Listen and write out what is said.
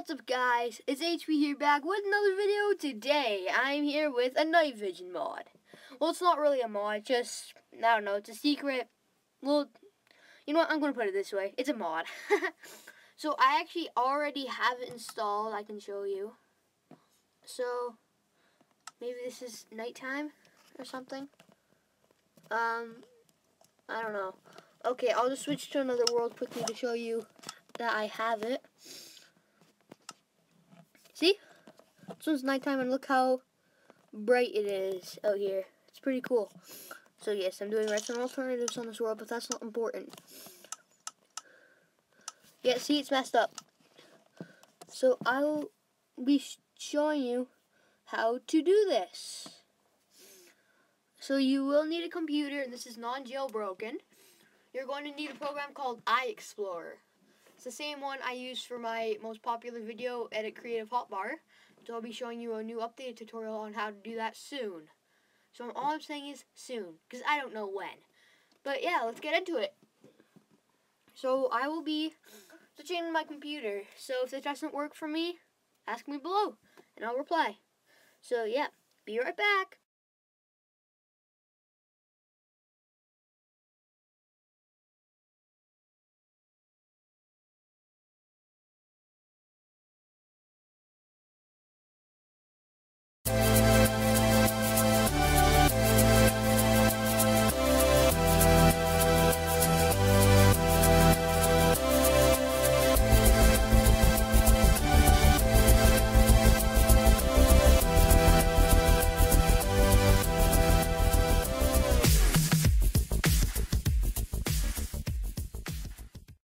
What's up guys, it's HP here back with another video. Today, I'm here with a night vision mod. Well, it's not really a mod, just, I don't know, it's a secret. Well, you know what, I'm going to put it this way. It's a mod. so, I actually already have it installed. I can show you. So, maybe this is nighttime or something. Um, I don't know. Okay, I'll just switch to another world quickly to show you that I have it. See? This one's nighttime and look how bright it is out here. It's pretty cool. So yes, I'm doing redstone alternatives on this world, but that's not important. Yeah, see, it's messed up. So I'll be showing you how to do this. So you will need a computer, and this is non-jailbroken. You're going to need a program called iExplorer. It's the same one I used for my most popular video, Edit Creative Hotbar. So I'll be showing you a new updated tutorial on how to do that soon. So all I'm saying is soon, because I don't know when. But yeah, let's get into it. So I will be switching my computer. So if it doesn't work for me, ask me below, and I'll reply. So yeah, be right back.